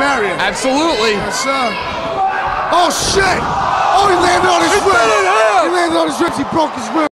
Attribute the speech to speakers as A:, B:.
A: barrier.
B: Absolutely.
A: Yes, sir. Oh shit! Oh, he landed on his ribs. He landed on his ribs. He broke his ribs.